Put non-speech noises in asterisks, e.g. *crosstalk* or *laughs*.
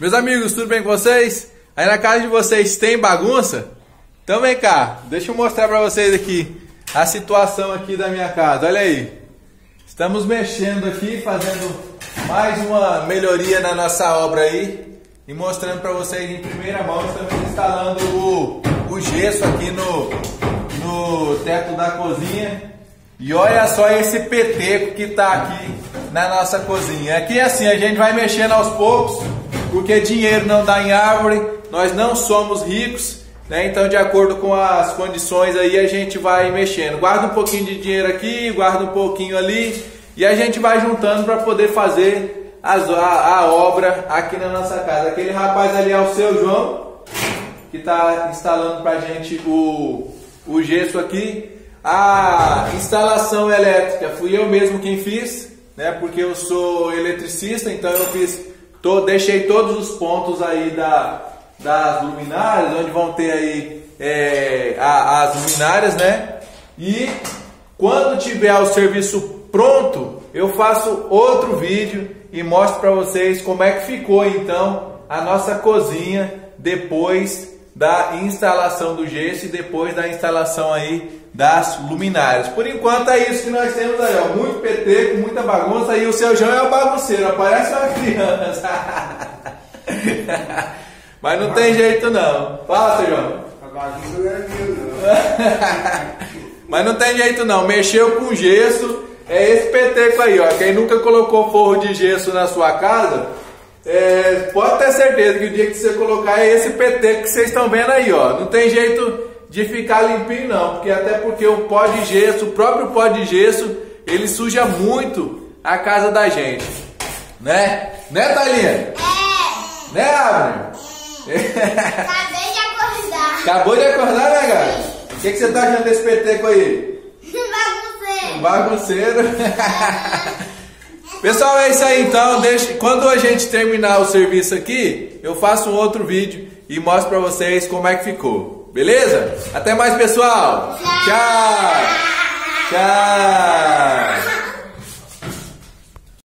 Meus amigos, tudo bem com vocês? Aí na casa de vocês tem bagunça? Então vem cá, deixa eu mostrar pra vocês aqui a situação aqui da minha casa. Olha aí. Estamos mexendo aqui, fazendo mais uma melhoria na nossa obra aí e mostrando para vocês em primeira mão. Estamos instalando o, o gesso aqui no, no teto da cozinha. E olha só esse peteco que tá aqui na nossa cozinha. Aqui é assim, a gente vai mexendo aos poucos porque dinheiro não dá em árvore, nós não somos ricos, né? Então, de acordo com as condições aí, a gente vai mexendo. Guarda um pouquinho de dinheiro aqui, guarda um pouquinho ali, e a gente vai juntando para poder fazer as, a, a, obra aqui na nossa casa. Aquele rapaz ali é o seu João, que está instalando para a gente o, o gesso aqui. A instalação elétrica fui eu mesmo quem fiz, né? Porque eu sou eletricista, então eu fiz Tô, deixei todos os pontos aí da, das luminárias, onde vão ter aí é, a, as luminárias, né? E quando tiver o serviço pronto, eu faço outro vídeo e mostro para vocês como é que ficou então a nossa cozinha depois da instalação do gesso e depois da instalação aí das luminárias. Por enquanto é isso que nós temos aí, ó. Muito PT, com muita bagunça. E o seu João é o bagunceiro, parece uma criança. *laughs* Mas não tem jeito não. Fala, seu João. É. *laughs* Mas não tem jeito não. Mexeu com gesso. É esse peteco aí, ó. Quem nunca colocou forro de gesso na sua casa, é, pode ter certeza que o dia que você colocar é esse peteco que vocês estão vendo aí, ó. Não tem jeito de ficar limpinho não, porque até porque o pó de gesso, o próprio pó de gesso, ele suja muito a casa da gente, né? Né, Thalinha? É. Né, Abner? É. Acabei de acordar. Acabou de acordar, né, cara? O que, que você tá achando desse peteco aí? *laughs* Bagunceiro. Bagunceiro. *laughs* Pessoal, é isso aí então. Deixa, quando a gente terminar o serviço aqui, eu faço um outro vídeo e mostro pra vocês como é que ficou. Beleza? Até mais, pessoal. Tchau. Tchau.